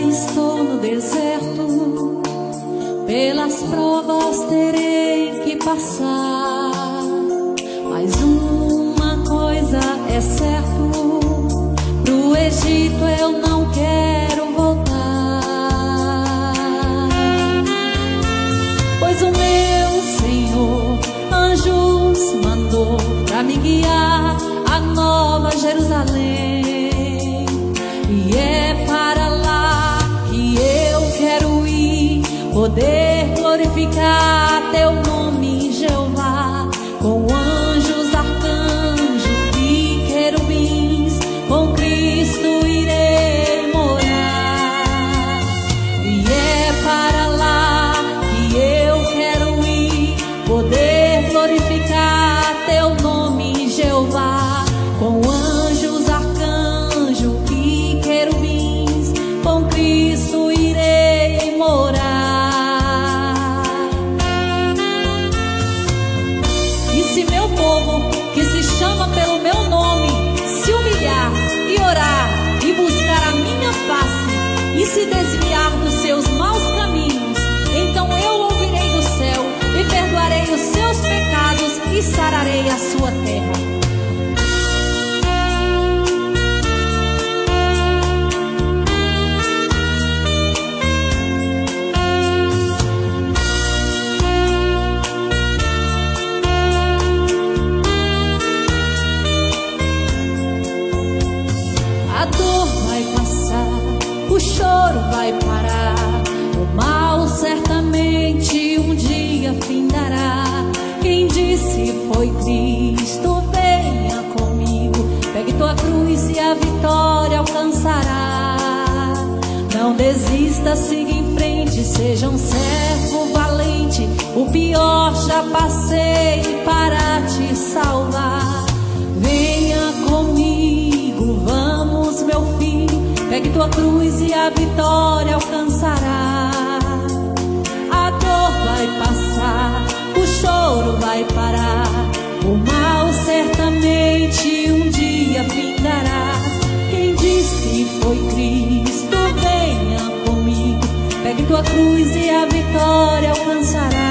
estou no deserto, pelas provas terei que passar. Mas uma coisa é certo, pro Egito eu não quero voltar. Pois o meu Senhor anjos mandou pra me guiar. Poder glorificar teu nome, se desviar dos seus maus caminhos, então eu ouvirei do céu e perdoarei os seus pecados e sararei a sua terra. Choro vai parar, o mal certamente um dia findará. Quem disse foi Cristo, venha comigo, pegue tua cruz e a vitória alcançará. Não desista, siga em frente, seja um servo valente. O pior já passei tua cruz e a vitória alcançará. A dor vai passar, o choro vai parar. O mal certamente um dia findará. Quem disse foi Cristo, venha comigo. Pegue tua cruz e a vitória alcançará.